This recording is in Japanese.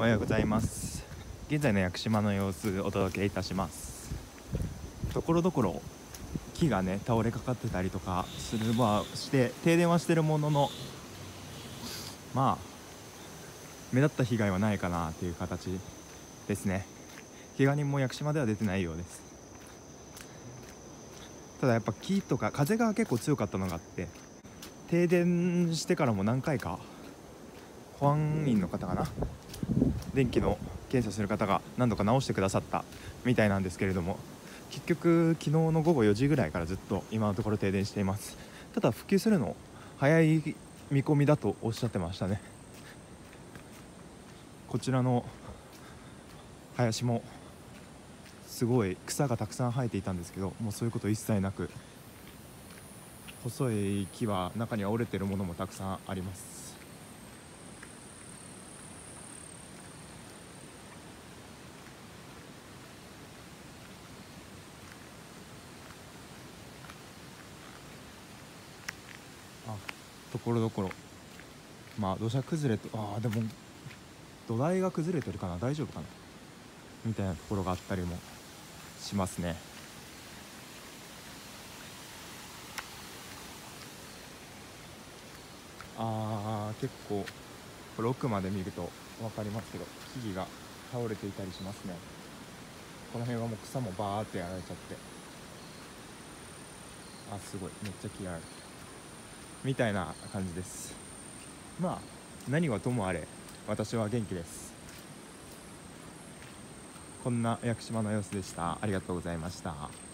おはようございます。現在の屋久島の様子お届けいたします。ところどころ木がね倒れかかってたりとかするはして停電はしてるもののまあ目立った被害はないかなという形ですね。怪我人も屋久島では出てないようです。ただやっぱ木とか風が結構強かったのがあって停電してからも何回か保安員の方かな電気の検査する方が何度か直してくださったみたいなんですけれども結局昨日の午後4時ぐらいからずっと今のところ停電しています。ただ復旧するの早い見込みだとおっしゃってましたね。こちらの林もすごい草がたくさん生えていたんですけどもうそういうこと一切なく細い木は中には折れてるものもたくさんあります。ところどころ。まあ土砂崩れとああでも土台が崩れてるかな？大丈夫かな？みたいなところがあったりもしますね。あー結構これ奥まで見ると分かりますけど木々が倒れていたりしますね。この辺はもう草もバーってやられちゃって。あすごい。めっちゃ木がある。みたいな感じです。まあ何はともあれ私は元気です。こんな屋久島の様子でした。ありがとうございました。